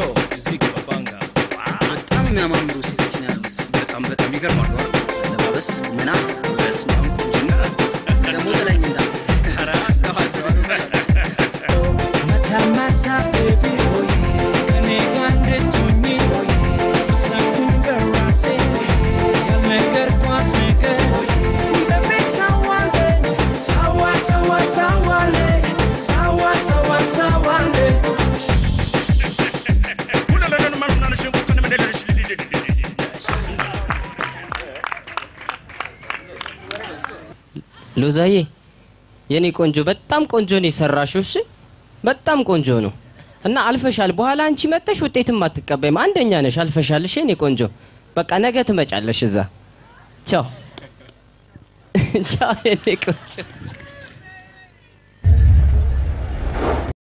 Yo, እዚህ ግባ ባንጋ። በጣም የሚያማምሩ ሴቶች ነው ያሉት። በጣም በጣም ይገርማሉ? አለባበስ፣ ቁንጅና። ደግሞ ጥለኝ እንዳትሄድ። ኧረ ማታ ሎዛዬ የኔ ቆንጆ በጣም ቆንጆ ነው የሰራሽው። እሺ በጣም ቆንጆ ነው እና አልፈሻል። በኋላ አንቺ መጠሽ ውጤትም አትቀበይም። አንደኛ ነሽ፣ አልፈሻል። እሺ የኔ ቆንጆ በቃ ነገ ትመጫለሽ እዛ። ቻው ቻው የኔ ቆንጆ